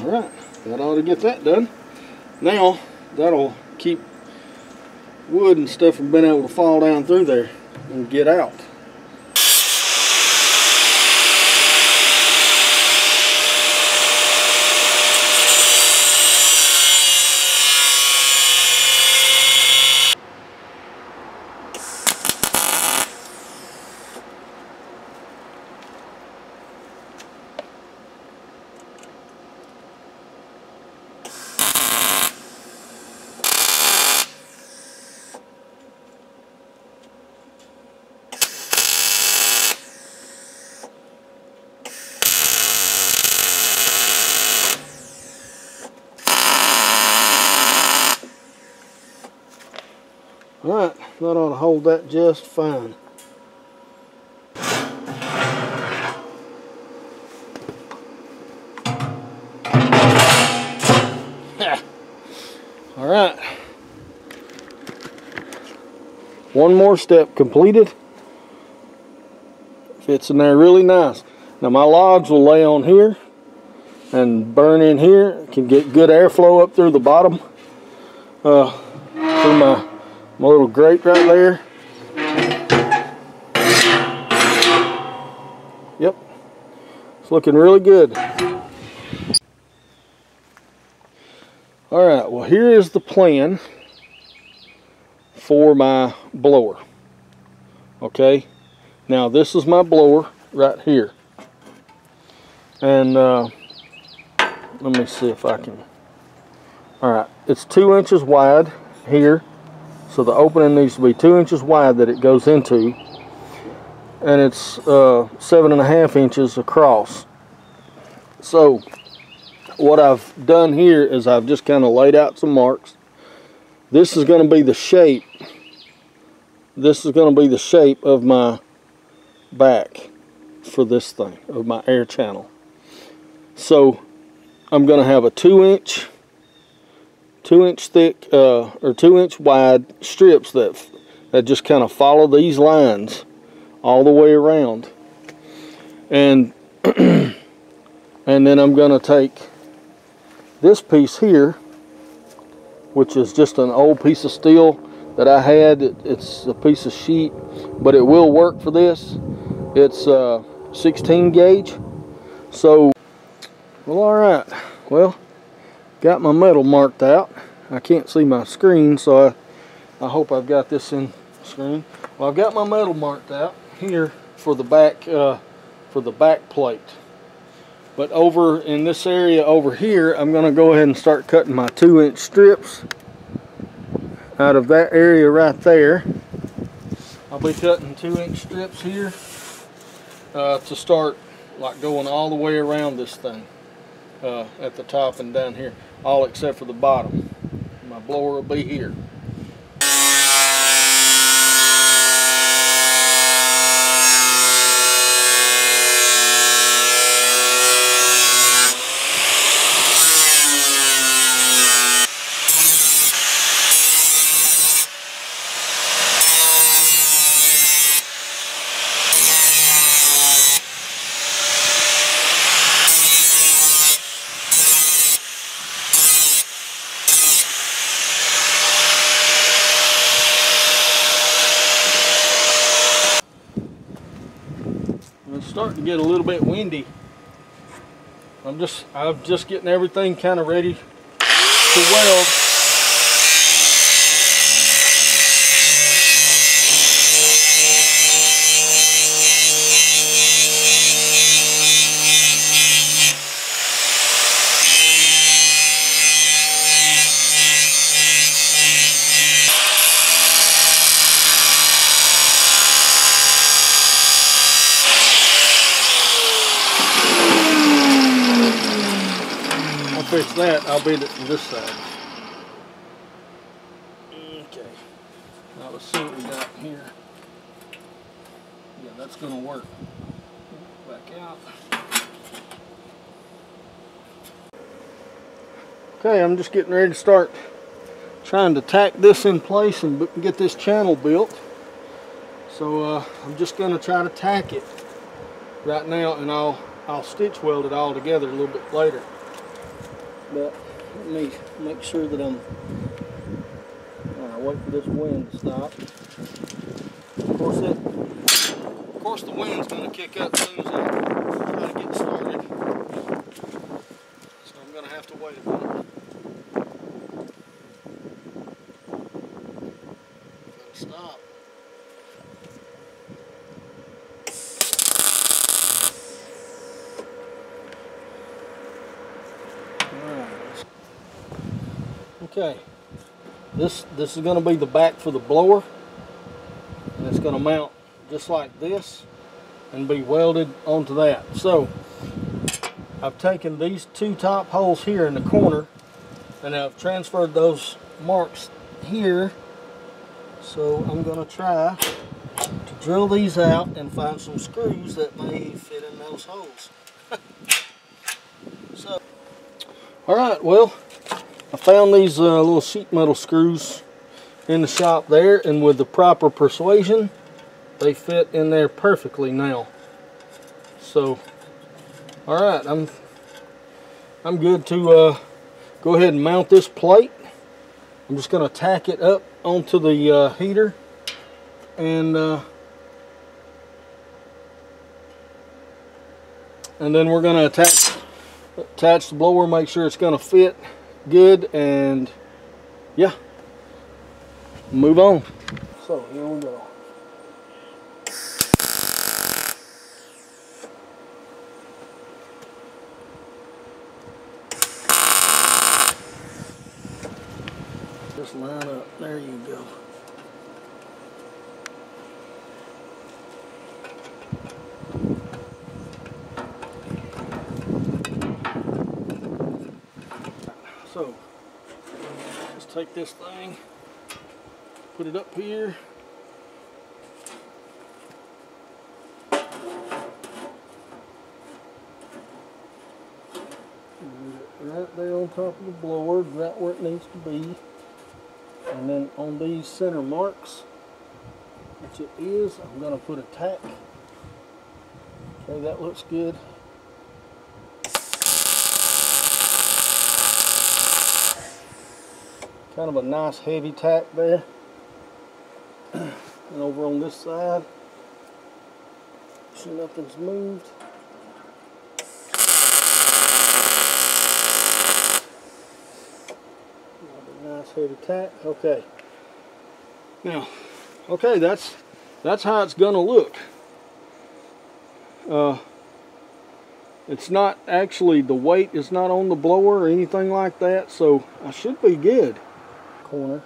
Alright. That ought to get that done. Now, that'll keep wood and stuff from being able to fall down through there and get out. Alright, that ought to hold that just fine. Alright. One more step completed. Fits in there really nice. Now my logs will lay on here and burn in here. Can get good airflow up through the bottom. Uh, through my my little grate right there. Yep, it's looking really good. All right, well here is the plan for my blower. Okay, now this is my blower right here. And uh, let me see if I can. All right, it's two inches wide here so the opening needs to be two inches wide that it goes into. And it's uh, seven and a half inches across. So what I've done here is I've just kind of laid out some marks. This is going to be the shape. This is going to be the shape of my back for this thing, of my air channel. So I'm going to have a two inch two inch thick uh, or two inch wide strips that that just kind of follow these lines all the way around. And and then I'm going to take this piece here which is just an old piece of steel that I had. It, it's a piece of sheet but it will work for this. It's uh, 16 gauge. So well all right. Well got my metal marked out. I can't see my screen so I, I hope I've got this in screen. Well I've got my metal marked out here for the back uh, for the back plate. But over in this area over here I'm gonna go ahead and start cutting my two inch strips out of that area right there. I'll be cutting two inch strips here uh, to start like going all the way around this thing uh, at the top and down here all except for the bottom. My blower will be here. It's starting to get a little bit windy. I'm just I'm just getting everything kind of ready to weld. I'll fix that. I'll beat it to this side. Okay. Now let's see what we got here. Yeah, that's gonna work. Back out. Okay, I'm just getting ready to start trying to tack this in place and get this channel built. So uh, I'm just going to try to tack it right now and I'll I'll stitch weld it all together a little bit later. But let me make sure that I'm uh, wait for this wind to stop. Of course it of course the wind's going to kick up soon as I try to get started. So I'm going to have to wait a minute. stop. Okay, this this is going to be the back for the blower, and it's going to mount just like this and be welded onto that. So I've taken these two top holes here in the corner, and I've transferred those marks here so I'm going to try to drill these out and find some screws that may fit in those holes. so, alright, well, I found these uh, little sheet metal screws in the shop there and with the proper persuasion they fit in there perfectly now. So, alright, I'm I'm good to uh, go ahead and mount this plate. I'm just going to tack it up onto the uh, heater and uh, and then we're going to attach attach the blower make sure it's going to fit good and yeah move on so here we go Just line up. There you go. So, take this thing, put it up here. right there on top of the blower, right where it needs to be. And then on these center marks which it is I'm going to put a tack. Okay that looks good kind of a nice heavy tack there and over on this side see nothing's moved nice heavy tack. Okay. Now, okay, that's that's how it's gonna look. Uh, it's not actually the weight is not on the blower or anything like that, so I should be good. Corner.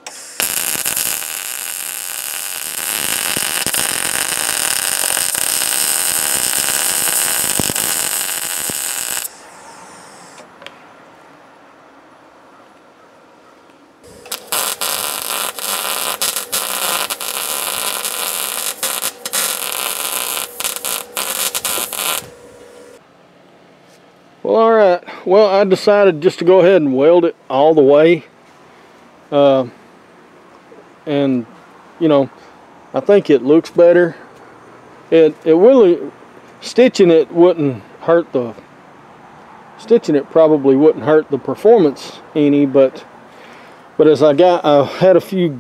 Well, all right. Well, I decided just to go ahead and weld it all the way. Uh, and, you know, I think it looks better. It, it really, stitching it wouldn't hurt the, stitching it probably wouldn't hurt the performance any, but, but as I got, I had a few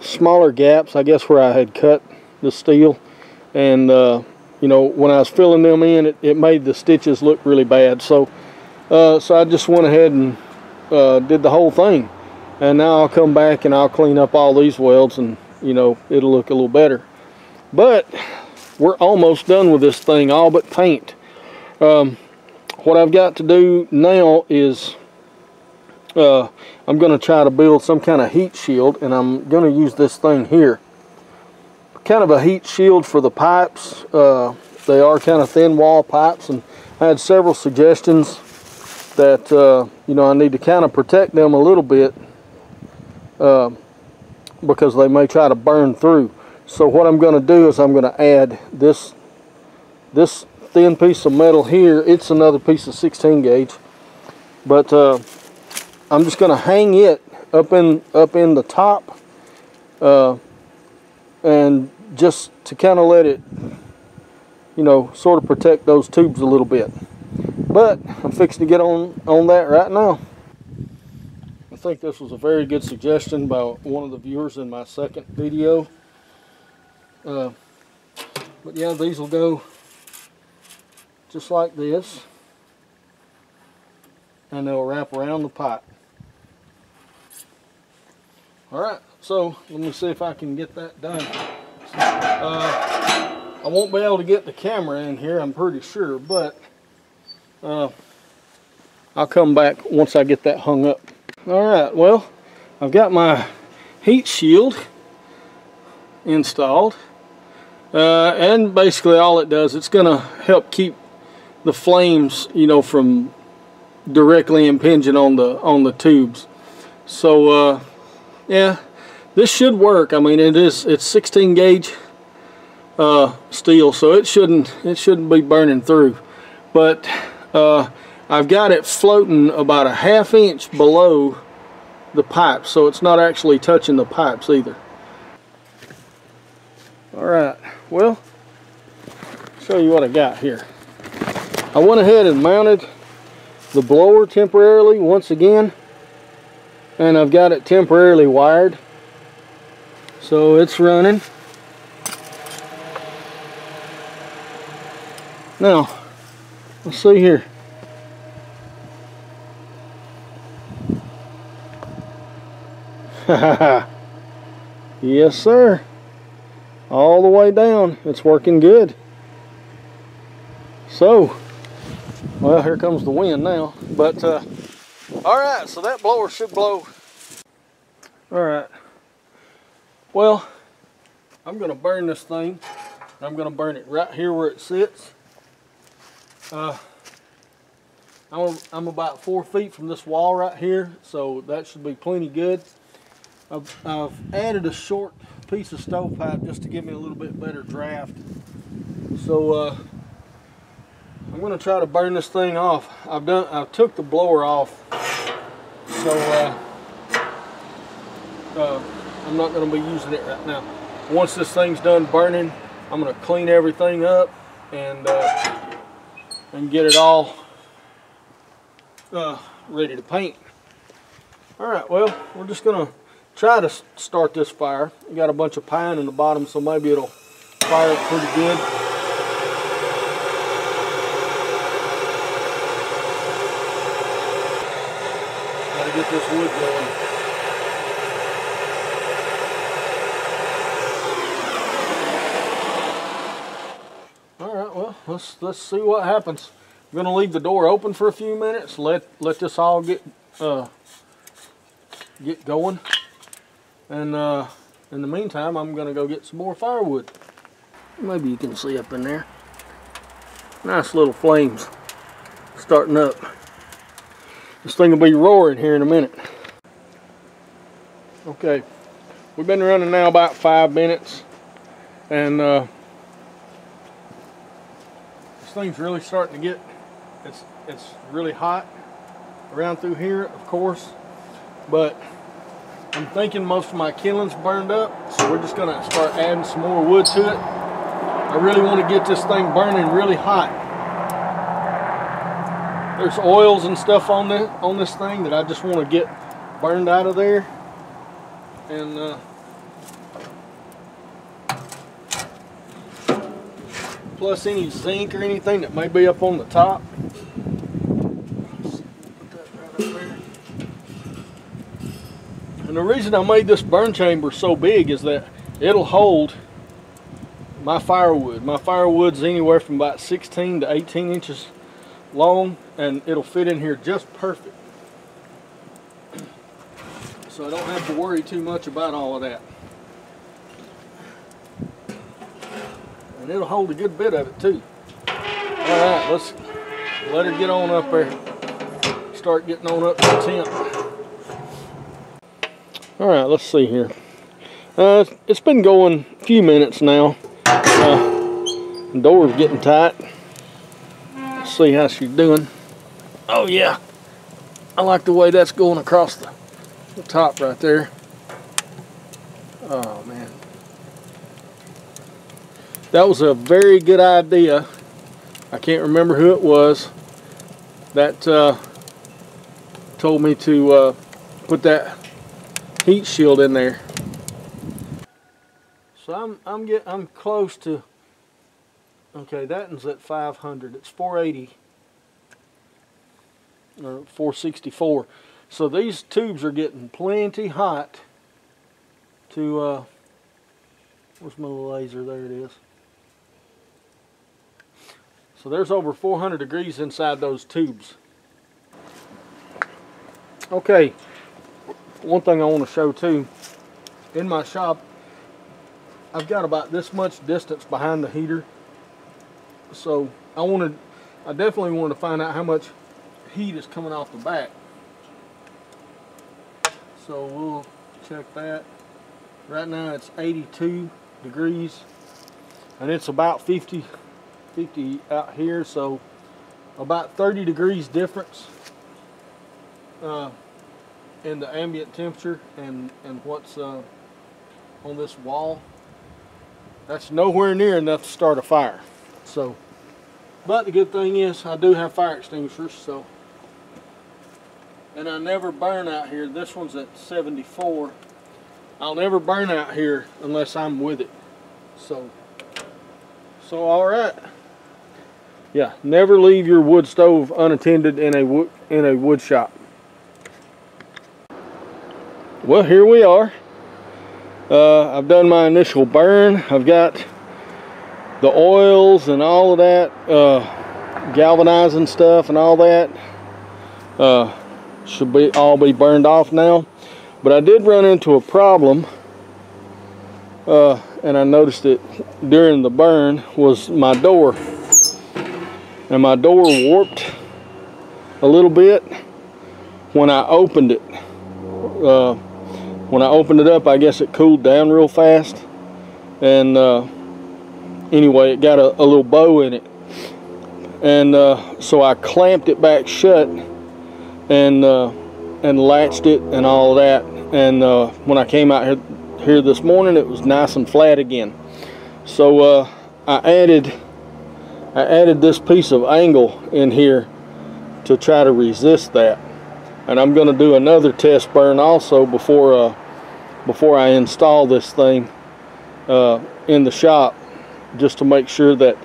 smaller gaps, I guess, where I had cut the steel. And, uh, you know, when I was filling them in, it, it made the stitches look really bad. So, uh, so I just went ahead and uh, did the whole thing. And now I'll come back and I'll clean up all these welds and, you know, it'll look a little better. But we're almost done with this thing, all but paint. Um, what I've got to do now is uh, I'm going to try to build some kind of heat shield and I'm going to use this thing here kind of a heat shield for the pipes. Uh, they are kind of thin wall pipes and I had several suggestions that uh, you know I need to kind of protect them a little bit uh, because they may try to burn through. So what I'm going to do is I'm going to add this this thin piece of metal here. It's another piece of 16 gauge, but uh, I'm just going to hang it up in up in the top uh, and just to kind of let it you know sort of protect those tubes a little bit but I'm fixing to get on on that right now think this was a very good suggestion by one of the viewers in my second video uh, but yeah these will go just like this and they'll wrap around the pipe all right, so let me see if I can get that done. Uh, I won't be able to get the camera in here, I'm pretty sure, but uh, I'll come back once I get that hung up. All right, well, I've got my heat shield installed. Uh, and basically all it does, it's going to help keep the flames, you know, from directly impinging on the on the tubes. So uh, yeah this should work I mean it is it's 16 gauge uh, steel so it shouldn't it shouldn't be burning through but uh, I've got it floating about a half inch below the pipe so it's not actually touching the pipes either. Alright well show you what I got here. I went ahead and mounted the blower temporarily once again and I've got it temporarily wired so it's running. Now let's see here yes sir all the way down it's working good so well here comes the wind now but uh, all right, so that blower should blow. All right. Well, I'm gonna burn this thing. I'm gonna burn it right here where it sits. Uh, I'm, I'm about four feet from this wall right here, so that should be plenty good. I've, I've added a short piece of stovepipe just to give me a little bit better draft. So uh, I'm going to try to burn this thing off. I've done. I took the blower off so uh, uh, I'm not going to be using it right now. Once this thing's done burning, I'm going to clean everything up and uh, and get it all uh, ready to paint. All right, well, we're just going to try to start this fire. We got a bunch of pine in the bottom, so maybe it'll fire pretty good. Gotta get this wood going. All right, well, let's let's see what happens. I'm gonna leave the door open for a few minutes. Let let this all get uh, get going, and uh, in the meantime, I'm gonna go get some more firewood. Maybe you can see up in there. Nice little flames starting up. This thing will be roaring here in a minute. Okay, we've been running now about five minutes and uh, this thing's really starting to get, it's, it's really hot around through here, of course, but I'm thinking most of my kindling's burned up, so we're just gonna start adding some more wood to it. I really want to get this thing burning really hot. There's oils and stuff on this on this thing that I just want to get burned out of there. And uh, plus any zinc or anything that may be up on the top and the reason I made this burn chamber so big is that it'll hold my firewood my firewood's anywhere from about 16 to 18 inches long and it'll fit in here just perfect. So I don't have to worry too much about all of that. And it'll hold a good bit of it too. Alright, let's let her get on up there. Start getting on up to the tent. Alright, let's see here. Uh, it's been going a few minutes now. Uh, door's getting tight see how she's doing. Oh yeah. I like the way that's going across the, the top right there. Oh man. That was a very good idea. I can't remember who it was that uh, told me to uh, put that heat shield in there. So I'm I'm get I'm close to okay that one's at 500 it's 480 or 464 so these tubes are getting plenty hot to uh, where's my laser? There it is. So there's over 400 degrees inside those tubes. Okay one thing I want to show too in my shop I've got about this much distance behind the heater. So I wanted I definitely wanted to find out how much heat is coming off the back. So we'll check that. Right now it's 82 degrees and it's about 50 50 out here so about 30 degrees difference. Uh, in the ambient temperature and and what's uh, on this wall that's nowhere near enough to start a fire. So but the good thing is I do have fire extinguishers so. And I never burn out here. This one's at 74 I'll never burn out here unless I'm with it. So so all right. Yeah never leave your wood stove unattended in a wood in a wood shop well here we are. Uh, I've done my initial burn. I've got the oils and all of that uh, galvanizing stuff and all that uh, should be all be burned off now. But I did run into a problem uh, and I noticed it during the burn was my door. And my door warped a little bit when I opened it uh, when I opened it up I guess it cooled down real fast. And uh, anyway it got a, a, little bow in it. And uh, so I clamped it back shut and uh, and latched it and all that. And uh, when I came out here here this morning it was nice and flat again. So uh, I added I added this piece of angle in here to try to resist that. And I'm going to do another test burn also before uh, before I install this thing uh, in the shop just to make sure that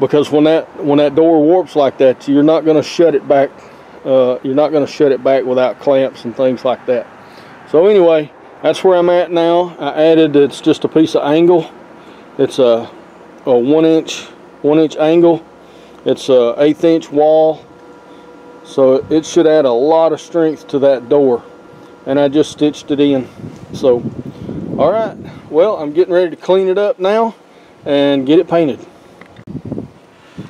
because when that when that door warps like that you're not going to shut it back uh, you're not going to shut it back without clamps and things like that. So anyway that's where I'm at now. I added it's just a piece of angle. It's a, a one inch one inch angle. It's a eighth inch wall. So it should add a lot of strength to that door and I just stitched it in. So all right well I'm getting ready to clean it up now and get it painted.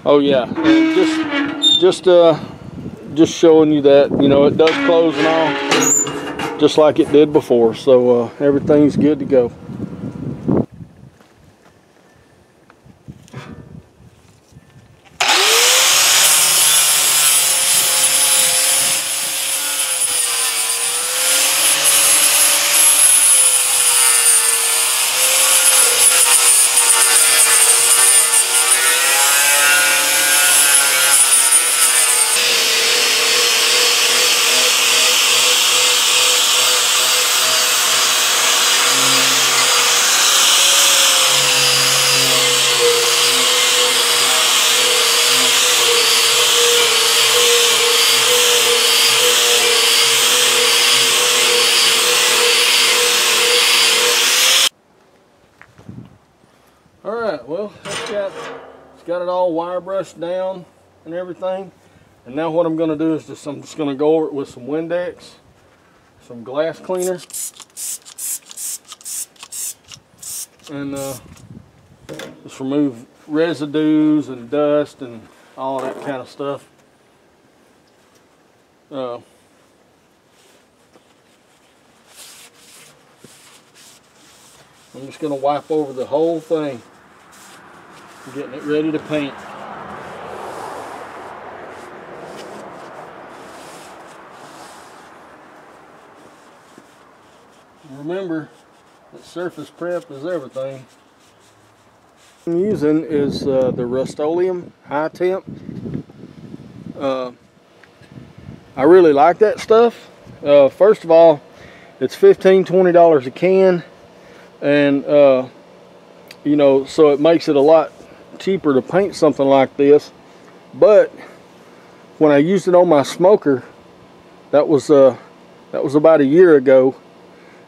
Oh yeah. And just just uh just showing you that you know it does close and all just like it did before. So uh, everything's good to go got it all wire brushed down and everything. And now what I'm going to do is just I'm just going to go over it with some Windex, some glass cleaner, and uh, just remove residues and dust and all that kind of stuff. Uh, I'm just going to wipe over the whole thing Getting it ready to paint. Remember that surface prep is everything. I'm using is uh, the Rust-Oleum High Temp. Uh, I really like that stuff. Uh, first of all, it's 15 $20 a can and uh, you know so it makes it a lot cheaper to paint something like this but when I used it on my smoker that was uh, that was about a year ago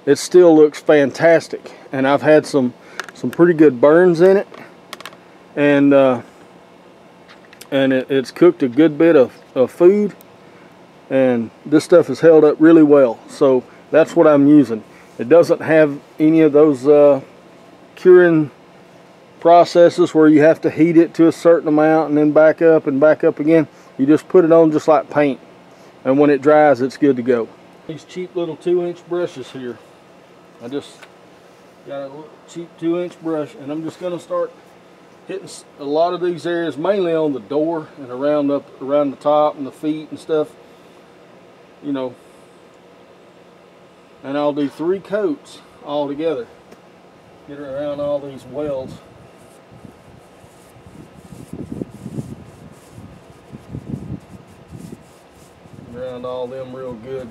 it still looks fantastic. And I've had some some pretty good burns in it. And uh, and it, it's cooked a good bit of, of food. And this stuff has held up really well. So that's what I'm using. It doesn't have any of those uh, curing processes where you have to heat it to a certain amount and then back up and back up again you just put it on just like paint. And when it dries it's good to go. These cheap little two inch brushes here. I just got a cheap two inch brush and I'm just going to start hitting a lot of these areas mainly on the door and around up around the top and the feet and stuff you know. And I'll do three coats all together get around all these wells around all them real good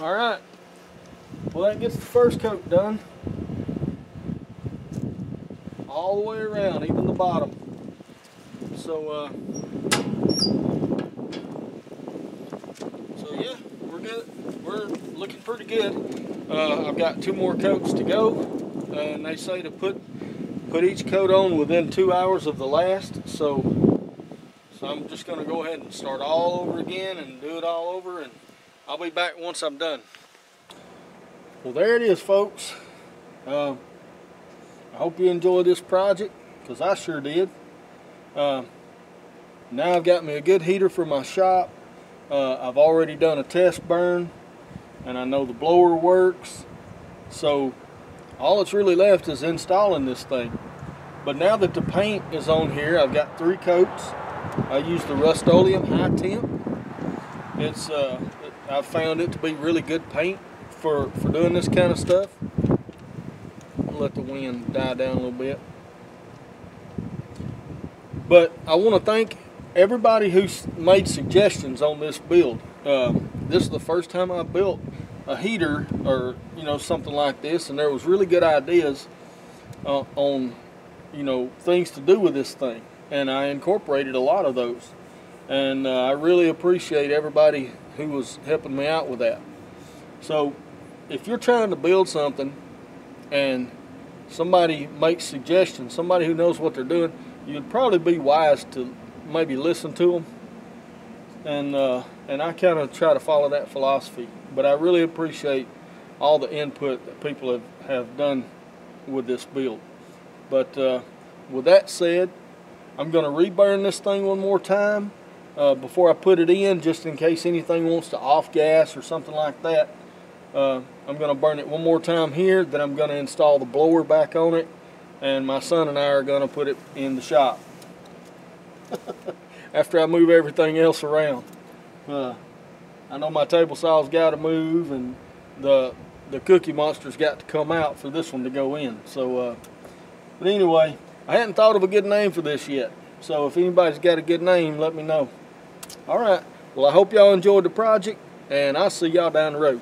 All right. Well, that gets the first coat done. All the way around, even the bottom. So, uh, so yeah, we're good. We're looking pretty good. Uh, I've got two more coats to go, uh, and they say to put put each coat on within two hours of the last. So, so I'm just going to go ahead and start all over again and do it all over and I'll be back once I'm done. Well, there it is, folks. Uh, I hope you enjoyed this project, because I sure did. Uh, now I've got me a good heater for my shop. Uh, I've already done a test burn, and I know the blower works. So all that's really left is installing this thing. But now that the paint is on here, I've got three coats. I use the Rust-Oleum High Temp. It's uh, I've found it to be really good paint for, for doing this kind of stuff. Let the wind die down a little bit. But I want to thank everybody who's made suggestions on this build. Uh, this is the first time I built a heater or you know something like this and there was really good ideas uh, on you know things to do with this thing and I incorporated a lot of those and uh, I really appreciate everybody who was helping me out with that. So if you're trying to build something and somebody makes suggestions, somebody who knows what they're doing, you'd probably be wise to maybe listen to them. And uh, and I kind of try to follow that philosophy. But I really appreciate all the input that people have, have done with this build. But uh, with that said, I'm going to reburn this thing one more time uh, before I put it in just in case anything wants to off gas or something like that. I'm going to burn it one more time here then I'm going to install the blower back on it and my son and I are going to put it in the shop after I move everything else around. Uh, I know my table saw's got to move and the the cookie monster's got to come out for this one to go in. So, uh, but anyway, I hadn't thought of a good name for this yet. So if anybody's got a good name, let me know. All right. Well, I hope y'all enjoyed the project, and I'll see y'all down the road.